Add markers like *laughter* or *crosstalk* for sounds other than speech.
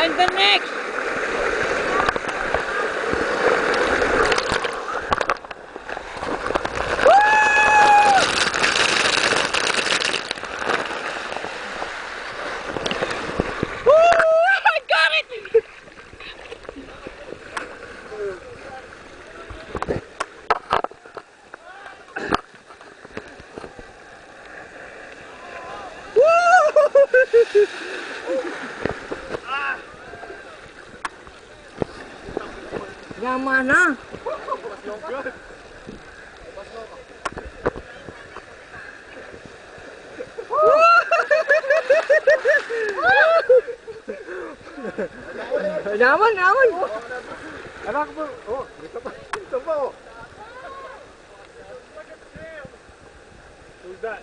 I'm the next! Yaman na! *laughs* Yaman, yaman! Anak mo, oh, dito pa, dito pa, oh. Who's that?